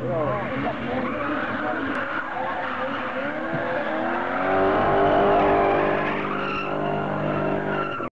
Grazie.